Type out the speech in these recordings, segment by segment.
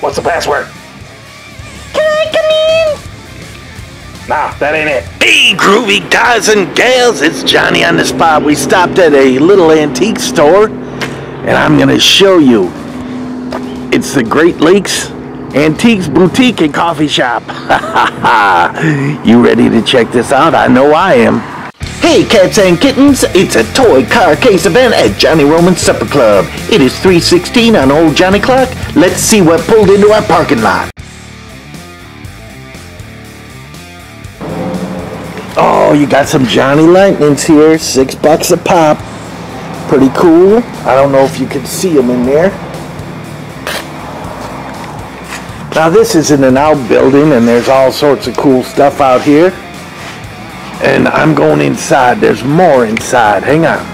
What's the password? Can I come in? Nah, that ain't it. Hey, groovy guys and gals, it's Johnny on the spot. We stopped at a little antique store, and I'm gonna show you. It's the Great Lakes Antiques Boutique and Coffee Shop. you ready to check this out? I know I am. Hey, cats and kittens, it's a toy car case event at Johnny Roman's Supper Club. It is 316 on Old Johnny Clock. Let's see what pulled into our parking lot. Oh, you got some Johnny Lightnings here, six bucks a pop. Pretty cool. I don't know if you can see them in there. Now this is in an outbuilding and there's all sorts of cool stuff out here. And I'm going inside. There's more inside. Hang on.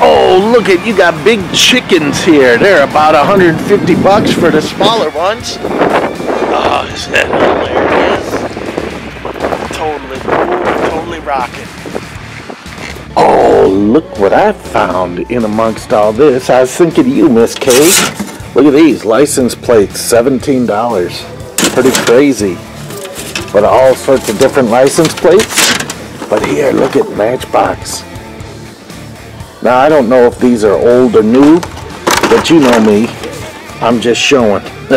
Oh, look at you got big chickens here. They're about 150 bucks for the smaller ones. Oh, is that hilarious? Totally totally rocking. Oh, look what I found in amongst all this. I was thinking of you, Miss K. Look at these license plates, $17. Pretty crazy. But all sorts of different license plates. But here, look at Matchbox. Now, I don't know if these are old or new, but you know me. I'm just showing.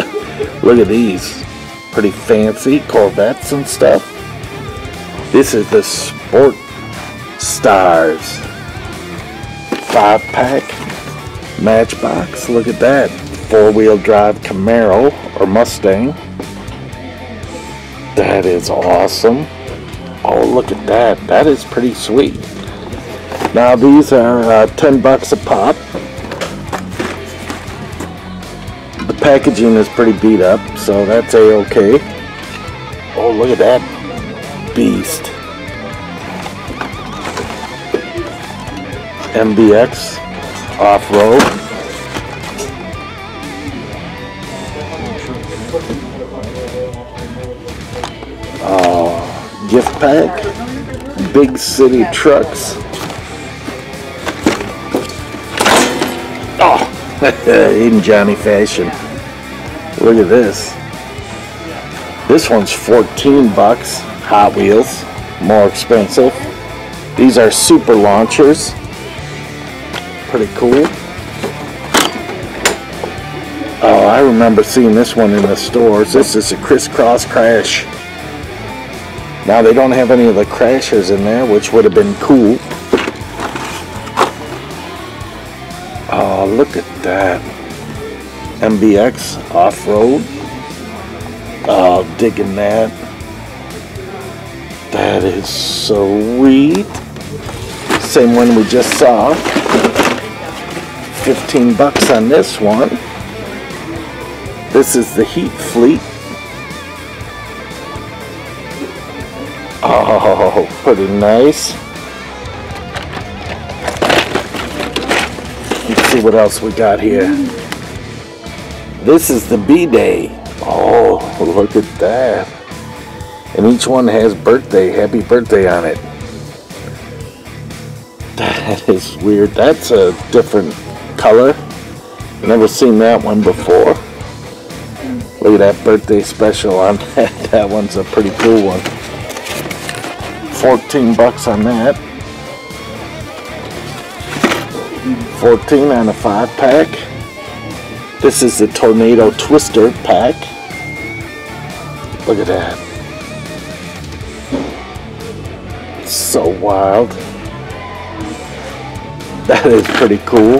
look at these. Pretty fancy Corvettes and stuff. This is the Sport Stars. Five pack. Matchbox. Look at that. Four wheel drive Camaro or Mustang. That is awesome. Oh, look at that. That is pretty sweet. Now these are uh, 10 bucks a pop. The packaging is pretty beat up, so that's a-okay. Oh, look at that beast. MBX off-road. Pack. Big City Trucks. Oh, in Johnny fashion. Look at this. This one's 14 bucks. Hot Wheels. More expensive. These are super launchers. Pretty cool. Oh, I remember seeing this one in the stores. This is a crisscross crash. Now they don't have any of the crashers in there, which would have been cool. Oh, look at that. MBX off-road. Oh, digging that. That is sweet. Same one we just saw. 15 bucks on this one. This is the Heat Fleet. Pretty nice. Let's see what else we got here. This is the B-Day. Oh, look at that. And each one has birthday, happy birthday on it. That is weird. That's a different color. Never seen that one before. Look at that birthday special on that. That one's a pretty cool one. 14 bucks on that. 14 on a five pack. This is the Tornado Twister pack. Look at that. So wild. That is pretty cool.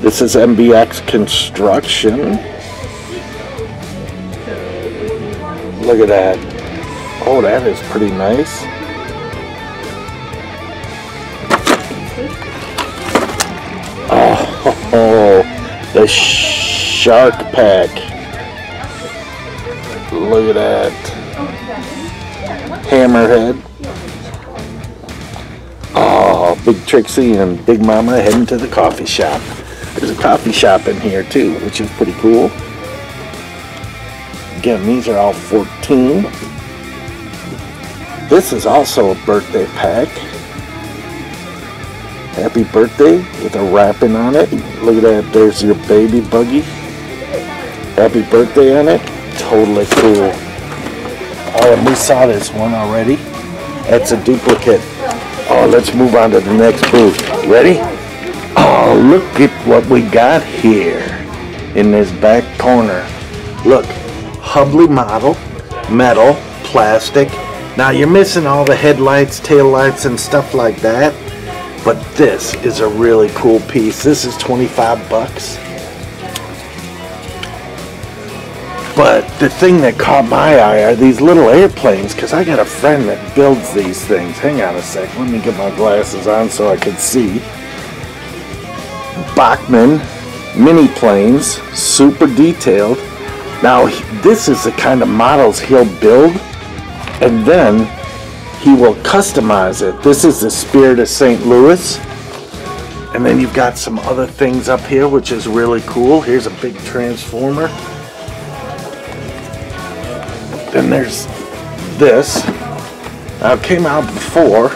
This is MBX Construction. Look at that. Oh, that is pretty nice. Oh, oh, the Shark Pack. Look at that. Hammerhead. Oh, Big Trixie and Big Mama heading to the coffee shop. There's a coffee shop in here too, which is pretty cool. Again, these are all 14. This is also a birthday pack. Happy birthday with a wrapping on it. Look at that. There's your baby buggy. Happy birthday on it. Totally cool. Oh, and we saw this one already. That's a duplicate. Oh, let's move on to the next booth. Ready? Oh, look at what we got here in this back corner. Look, Hubley model, metal, plastic. Now you're missing all the headlights, taillights, and stuff like that. But this is a really cool piece. This is 25 bucks. But the thing that caught my eye are these little airplanes, because I got a friend that builds these things. Hang on a sec, let me get my glasses on so I can see. Bachmann mini planes, super detailed. Now, this is the kind of models he'll build, and then he will customize it. This is the Spirit of St. Louis. And then you've got some other things up here, which is really cool. Here's a big transformer. Then there's this. Now, it came out before.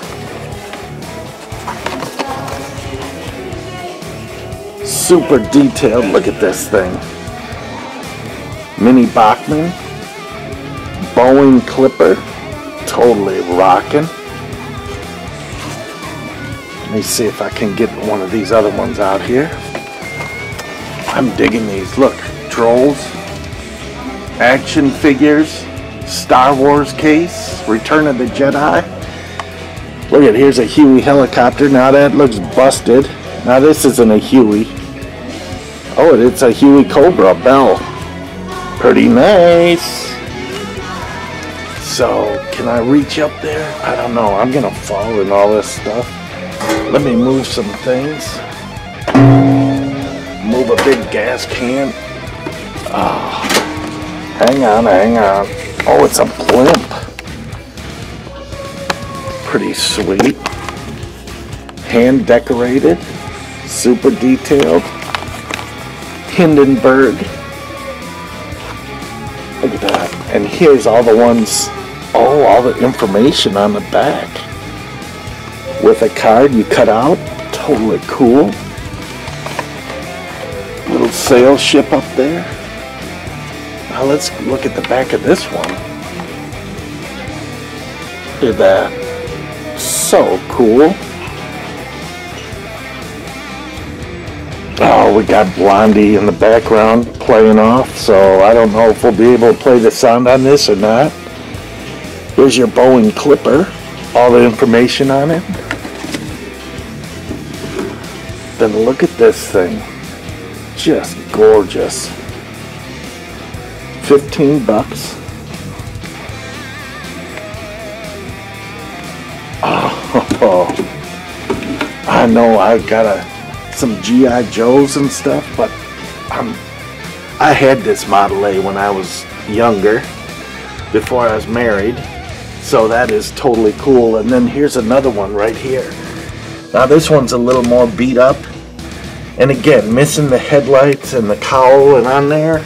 Super detailed. Look at this thing. Mini Bachmann. Boeing Clipper. Totally rocking. Let me see if I can get one of these other ones out here. I'm digging these. Look, trolls, action figures, Star Wars case, Return of the Jedi. Look at here's a Huey helicopter. Now that looks busted. Now this isn't a Huey. Oh, it's a Huey Cobra Bell. Pretty nice. So, can I reach up there? I don't know. I'm gonna fall in all this stuff. Let me move some things. Move a big gas can. Ah, hang on, hang on. Oh, it's a blimp. Pretty sweet. Hand decorated. Super detailed. Hindenburg. Look at that. And here's all the ones, oh, all the information on the back. With a card you cut out. Totally cool. Little sail ship up there. Now let's look at the back of this one. Look at that. So cool. Oh, we got Blondie in the background playing off, so I don't know if we'll be able to play the sound on this or not. Here's your Boeing Clipper, all the information on it. Then look at this thing. Just gorgeous. 15 bucks. Oh, I know I got a, some G.I. Joes and stuff, but I'm, I had this Model A when I was younger, before I was married. So that is totally cool. And then here's another one right here. Now this one's a little more beat up. And again, missing the headlights and the cowl and on there.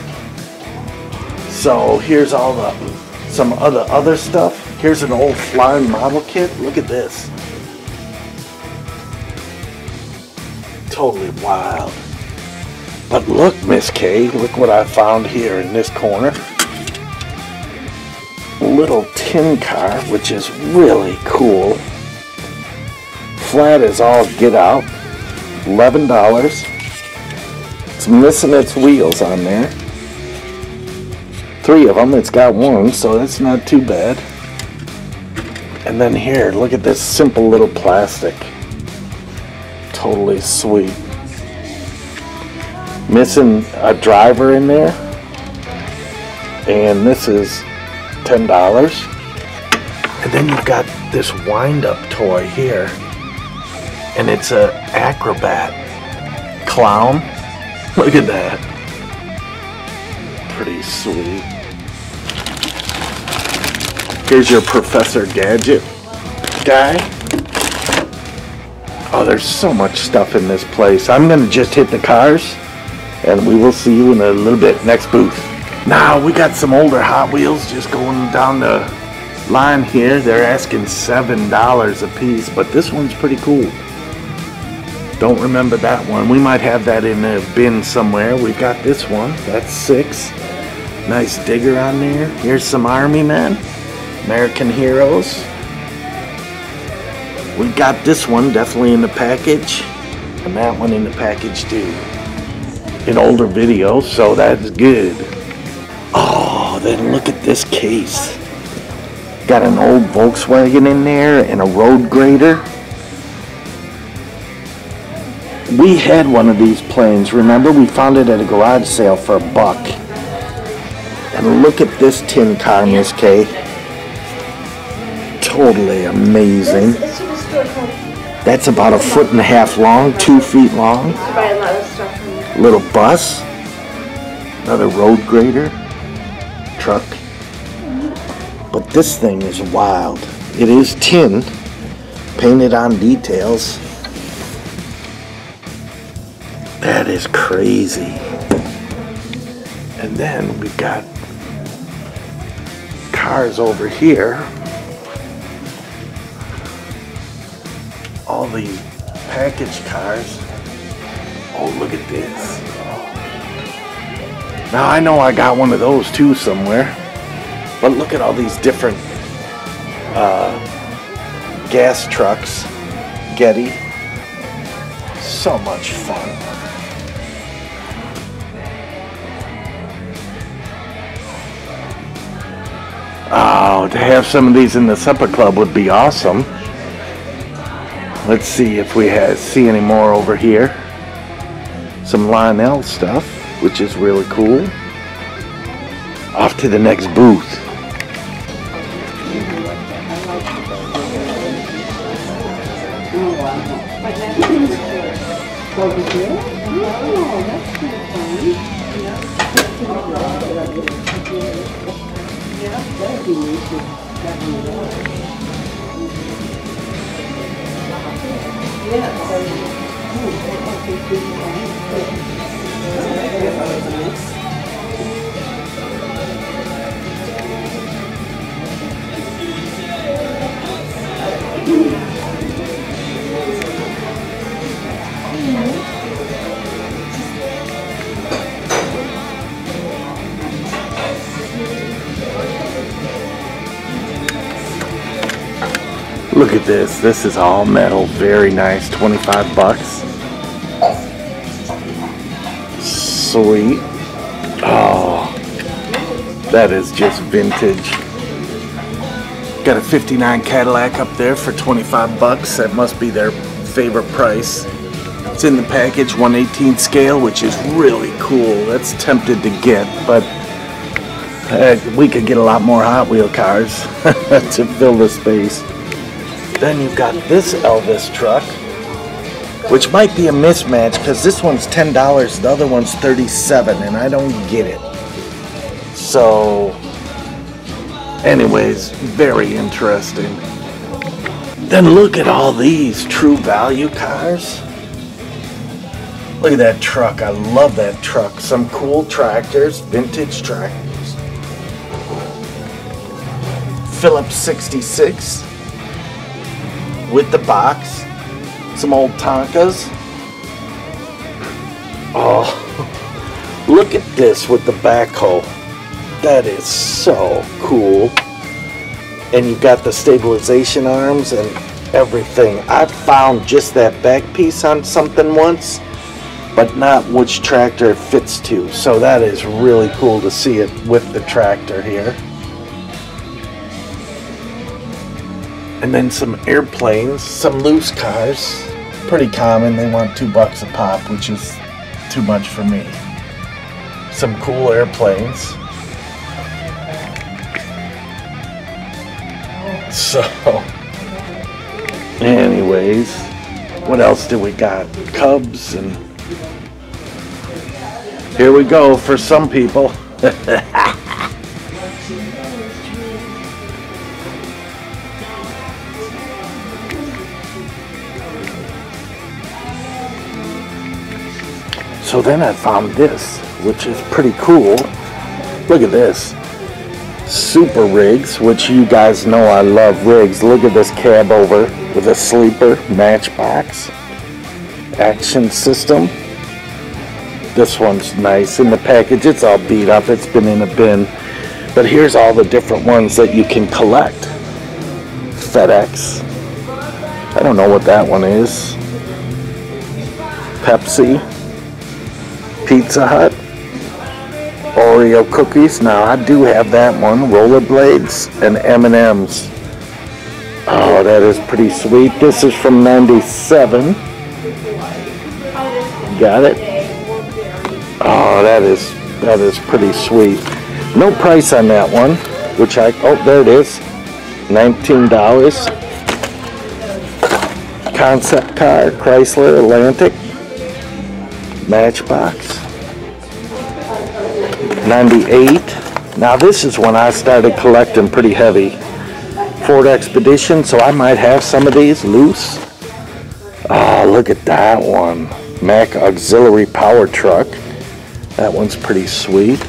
So here's all the some other other stuff. Here's an old flying model kit. Look at this. Totally wild. But look, Miss K, look what I found here in this corner. Little tin car, which is really cool. Flat as all get out. $11. It's missing its wheels on there three of them. It's got one, so that's not too bad. And then here, look at this simple little plastic. Totally sweet. Missing a driver in there. And this is $10. And then you've got this wind-up toy here. And it's a acrobat clown. Look at that. Pretty sweet. Here's your Professor Gadget guy. Oh, there's so much stuff in this place. I'm going to just hit the cars, and we will see you in a little bit. Next booth. Now, we got some older Hot Wheels just going down the line here. They're asking $7 a piece, but this one's pretty cool. Don't remember that one. We might have that in a bin somewhere. We've got this one. That's six. Nice digger on there. Here's some Army men. American heroes. We got this one definitely in the package. And that one in the package too. In older videos, so that's good. Oh, then look at this case. Got an old Volkswagen in there and a road grader. We had one of these planes, remember? We found it at a garage sale for a buck. And look at this tin car, Miss K. Totally amazing. It's from a store called That's about a foot and a half long, two feet long. A lot of stuff from there. Little bus. Another road grader. Truck. But this thing is wild. It is tin, painted on details. That is crazy. And then we've got cars over here. All these package cars. Oh, look at this. Now I know I got one of those too somewhere. But look at all these different uh, gas trucks. Getty. So much fun. Oh, to have some of these in the supper club would be awesome. Let's see if we have, see any more over here. Some Lionel stuff, which is really cool. Off to the next booth. Look at this. This is all metal. Very nice. 25 bucks. Sweet. Oh, that is just vintage. Got a 59 Cadillac up there for 25 bucks. That must be their favorite price. It's in the package, 118 scale, which is really cool. That's tempted to get, but uh, we could get a lot more Hot Wheel cars to fill the space. Then you've got this Elvis truck, which might be a mismatch because this one's ten dollars, the other one's thirty-seven, and I don't get it. So, anyways, very interesting. Then look at all these true value cars. Look at that truck. I love that truck. Some cool tractors, vintage tractors. Phillips 66 with the box. Some old Tonkas. Oh, look at this with the backhoe. That is so cool. And you've got the stabilization arms and everything. I found just that back piece on something once, but not which tractor it fits to. So that is really cool to see it with the tractor here. And then some airplanes, some loose cars. Pretty common. They want two bucks a pop, which is too much for me. Some cool airplanes. So, anyways, what else do we got? Cubs and here we go for some people. So then I found this, which is pretty cool. Look at this. Super rigs, which you guys know I love rigs. Look at this cab over with a sleeper matchbox. action system. This one's nice in the package. It's all beat up. It's been in a bin. But here's all the different ones that you can collect. FedEx. I don't know what that one is. Pepsi. Pizza Hut. Oreo cookies. Now I do have that one. Rollerblades and M&M's. Oh, that is pretty sweet. This is from 97. Got it? Oh, that is that is pretty sweet. No price on that one, which I oh there it is. $19. Concept car, Chrysler Atlantic. Matchbox. 98. Now this is when I started collecting pretty heavy. Ford Expedition, so I might have some of these loose. Oh, look at that one. Mack Auxiliary Power Truck. That one's pretty sweet.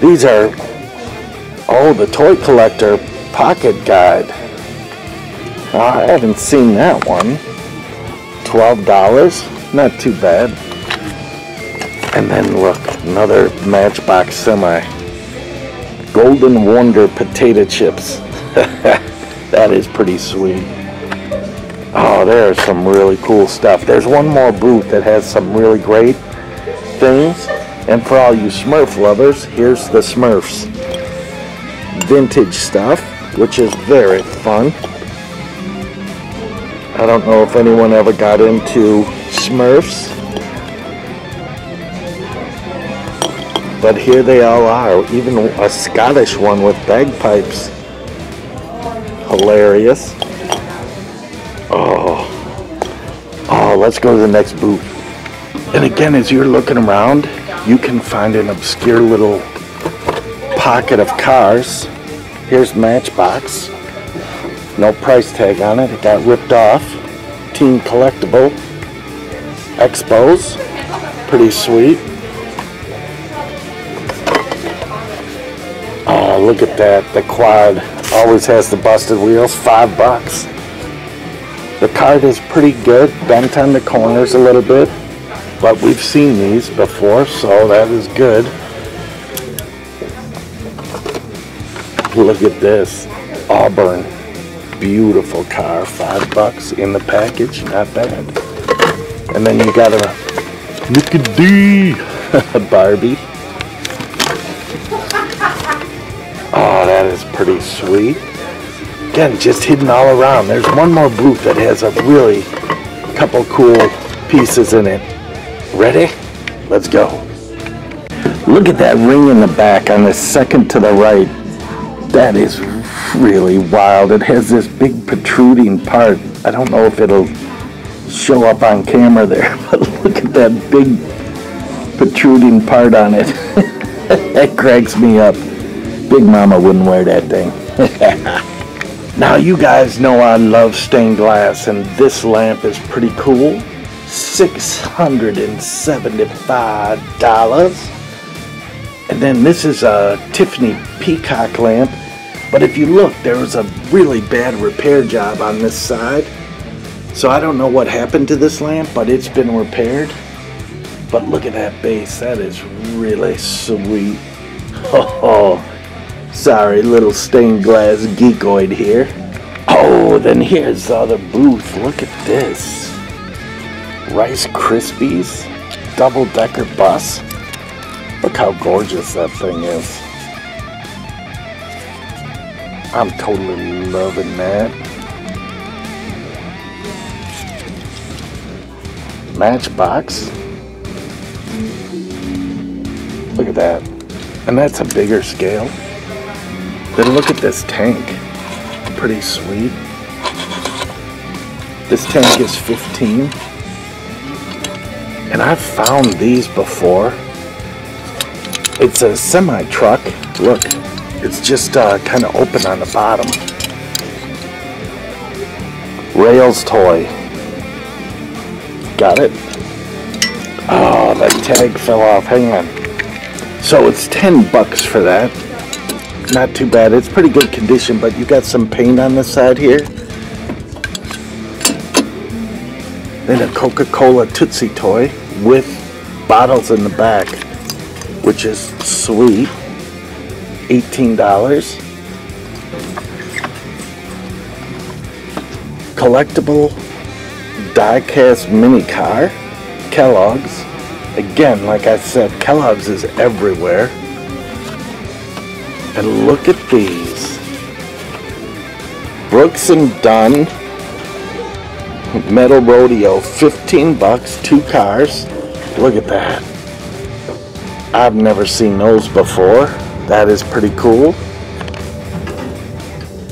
These are, oh, the Toy Collector Pocket Guide. Oh, I haven't seen that one. $12, not too bad. And then look, another Matchbox Semi. Golden Wonder Potato Chips. that is pretty sweet. Oh, there's some really cool stuff. There's one more booth that has some really great things. And for all you Smurf lovers, here's the Smurfs. Vintage stuff, which is very fun. I don't know if anyone ever got into Smurfs. But here they all are, even a Scottish one with bagpipes. Hilarious. Oh, oh, let's go to the next booth. And again, as you're looking around, you can find an obscure little pocket of cars. Here's Matchbox. No price tag on it. It got ripped off. Team Collectible. Expos. Pretty sweet. Oh, look at that. The quad always has the busted wheels. Five bucks. The card is pretty good. Bent on the corners a little bit. But we've seen these before, so that is good. Look at this. Auburn. Beautiful car. Five bucks in the package. Not bad. And then you got a look at D Barbie. Oh, that is pretty sweet. Again, just hidden all around. There's one more booth that has a really couple cool pieces in it. Ready? Let's go. Look at that ring in the back on the second to the right. That is really wild. It has this big protruding part. I don't know if it'll show up on camera there, but look at that big protruding part on it. that cracks me up. Big Mama wouldn't wear that thing. now you guys know I love stained glass and this lamp is pretty cool. $675. And then this is a Tiffany Peacock lamp. But if you look, there was a really bad repair job on this side. So I don't know what happened to this lamp, but it's been repaired. But look at that base. That is really sweet. Oh, sorry, little stained glass geekoid here. Oh, then here's the other booth. Look at this. Rice Krispies, double decker bus. Look how gorgeous that thing is. I'm totally loving that. Matchbox. Look at that. And that's a bigger scale. Then look at this tank. Pretty sweet. This tank is 15. And I've found these before. It's a semi truck. Look, it's just uh, kind of open on the bottom. Ralstoy. Got it. Oh, the tag fell off. Hang on. So it's 10 bucks for that. Not too bad. It's pretty good condition, but you got some paint on the side here. Then a Coca-Cola Tootsie Toy with bottles in the back, which is sweet. $18. Collectible die-cast mini car, Kellogg's. Again, like I said, Kellogg's is everywhere. And look at these. Brooks and Dunn Metal Rodeo, 15 bucks, two cars. Look at that. I've never seen those before. That is pretty cool.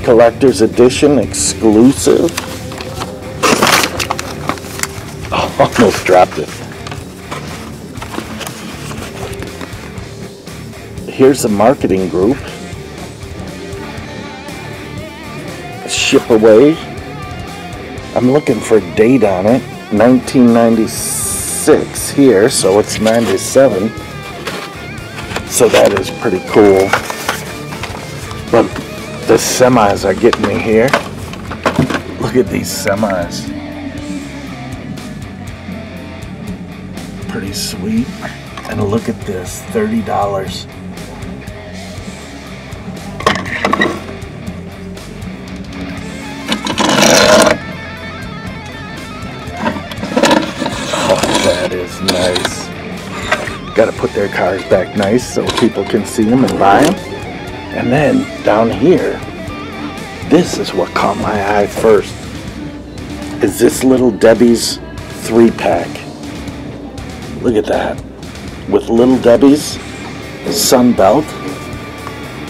Collector's edition, exclusive. Oh, almost dropped it. Here's the marketing group. Ship away. I'm looking for a date on it. 1996 here, so it's 97. So that is pretty cool. But the semis are getting me here. Look at these semis. Sweet. And look at this, $30. That is nice. Got to put their cars back nice so people can see them and buy them. And then down here, this is what caught my eye first. Is this Little Debbie's three pack? Look at that. With Little Debbie's Sunbelt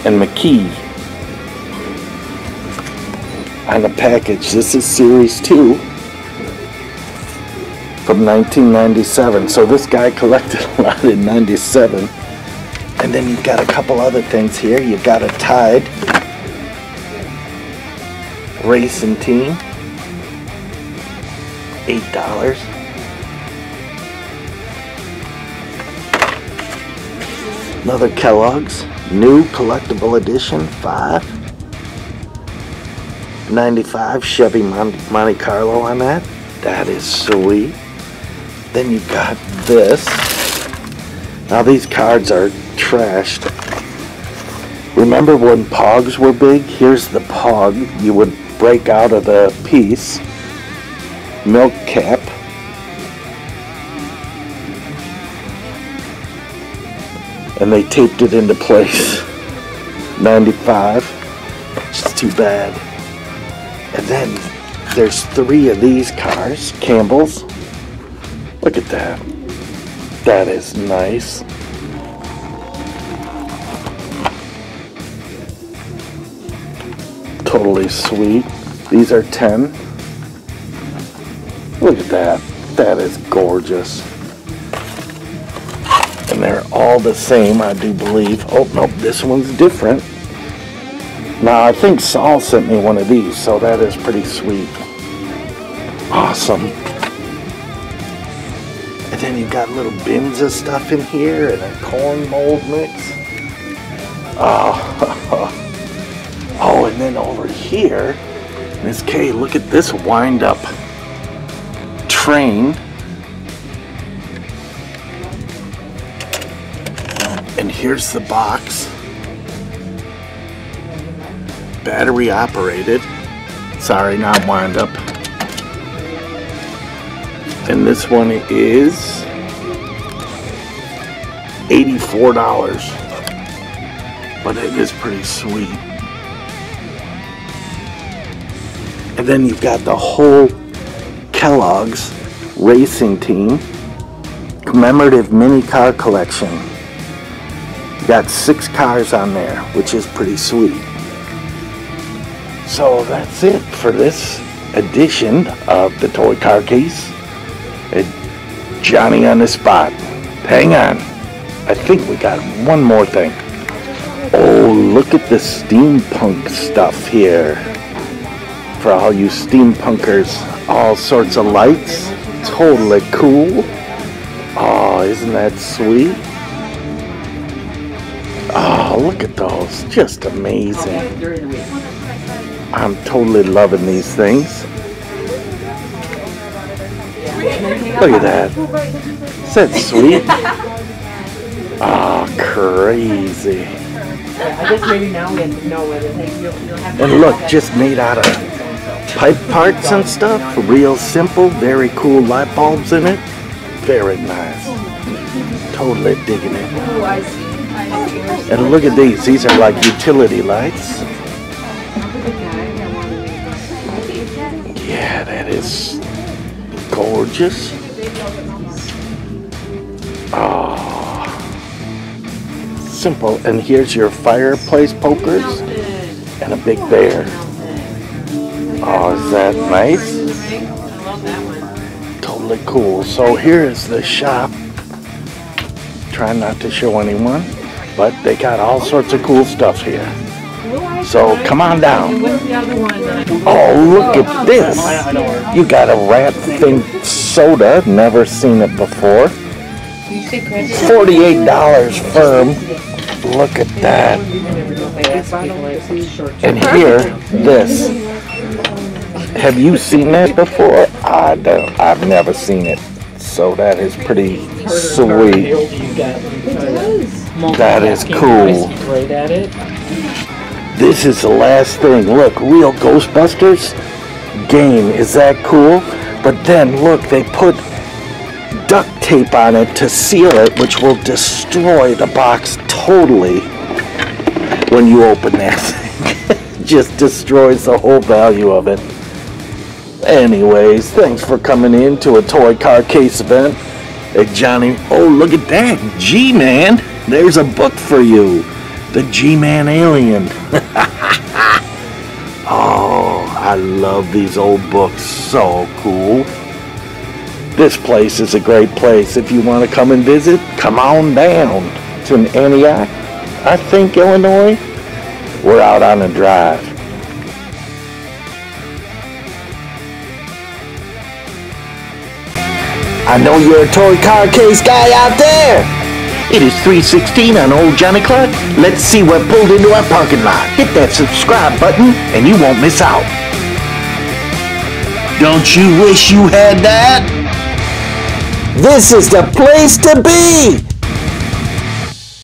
and McKee on the package. This is Series 2 from 1997. So this guy collected a lot in 97. And then you've got a couple other things here. You've got a Tide racing team. $8. Another Kellogg's new collectible edition, five. 95 Chevy Mon- Monte Carlo on that. That is sweet. Then you've got this. Now these cards are trashed. Remember when pogs were big? Here's the pog. You would break out of the piece. Milk cap. And they taped it into place. 95. Just too bad. And then there's three of these cars, Campbell's. Look at that. That is nice. Totally sweet. These are 10. Look at that. That is gorgeous. And they're all the same, I do believe. Oh, no, this one's different. Now, I think Saul sent me one of these, so that is pretty sweet. Awesome. And then you've got little bins of stuff in here and a corn mold mix. Oh, oh, and then over here, Miss K, look at this wind up train. Here's the box. Battery operated. Sorry, not wind up. And this one is $84. But it is pretty sweet. And then you've got the whole Kellogg's racing team commemorative mini car collection. Got six cars on there, which is pretty sweet. So that's it for this edition of the Toy Car Case. Johnny on the spot. Hang on. I think we got one more thing. Oh, look at the steampunk stuff here. For all you steampunkers, all sorts of lights. Totally cool. Oh, isn't that sweet? Look at those. Just amazing. I'm totally loving these things. Look at that. Is that sweet? Oh, crazy. I guess maybe now we know whether you'll, you'll have to. And look, just made out of pipe parts and stuff. Real simple, very cool light bulbs in it. Very nice. Totally digging it. And look at these. These are like utility lights. Yeah, that is gorgeous. Oh, simple. And here's your fireplace pokers and a big bear. Oh, is that nice? Totally cool. So here is the shop. Try not to show anyone, but they got all sorts of cool stuff here. So come on down. Oh, look at this. You got a rat thing soda. Never seen it before. you say credit? $48 firm. Look at that. And here, this. Have you seen that before? I don't. I've never seen it. So that is pretty sweet. That is cool. Great at it. This is the last thing. Look, real Ghostbusters game. Is that cool? But then look, they put duct tape on it to seal it, which will destroy the box totally when you open that thing. Just destroys the whole value of it. Anyways, thanks for coming in to a toy car case event Hey, Johnny. Oh, look at that. G Man. There's a book for you. The G Man Alien. oh, I love these old books. So cool. This place is a great place. If you want to come and visit, come on down. In Antioch, I think, Illinois. We're out on a drive. I know you're a toy car case guy out there. It is 316 on Old Johnny Clock. Let's see what pulled into our parking lot. Hit that subscribe button and you won't miss out. Don't you wish you had that? This is the place to be!